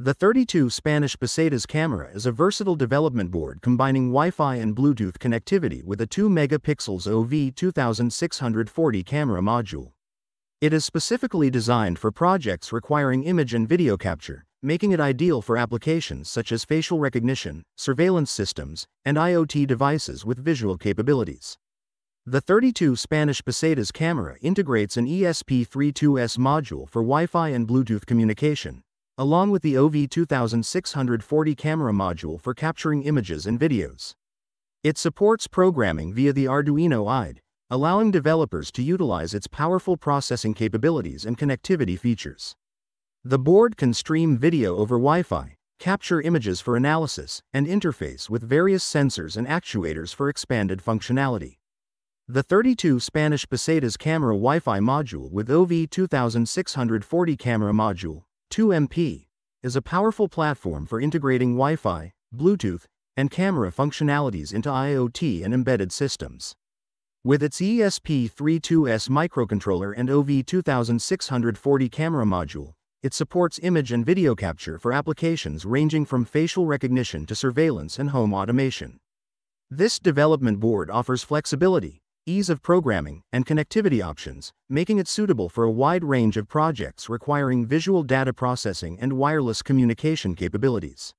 The 32 Spanish Pesetas camera is a versatile development board combining Wi-Fi and Bluetooth connectivity with a 2 megapixels OV2640 camera module. It is specifically designed for projects requiring image and video capture, making it ideal for applications such as facial recognition, surveillance systems, and IoT devices with visual capabilities. The 32 Spanish Pesetas camera integrates an ESP32S module for Wi-Fi and Bluetooth communication, along with the OV2640 camera module for capturing images and videos. It supports programming via the Arduino IDE, allowing developers to utilize its powerful processing capabilities and connectivity features. The board can stream video over Wi-Fi, capture images for analysis, and interface with various sensors and actuators for expanded functionality. The 32 Spanish Pesetas camera Wi-Fi module with OV2640 camera module 2MP is a powerful platform for integrating Wi-Fi, Bluetooth, and camera functionalities into IoT and embedded systems. With its ESP32S microcontroller and OV2640 camera module, it supports image and video capture for applications ranging from facial recognition to surveillance and home automation. This development board offers flexibility, ease of programming, and connectivity options, making it suitable for a wide range of projects requiring visual data processing and wireless communication capabilities.